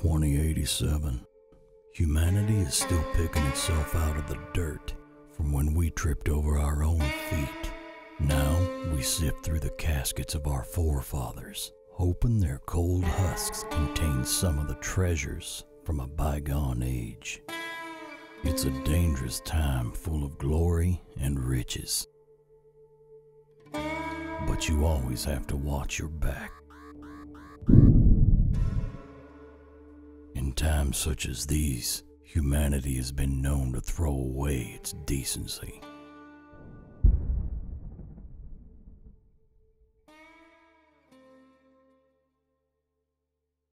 2087. Humanity is still picking itself out of the dirt from when we tripped over our own feet. Now we sift through the caskets of our forefathers, hoping their cold husks contain some of the treasures from a bygone age. It's a dangerous time full of glory and riches. But you always have to watch your back. In times such as these, humanity has been known to throw away its decency.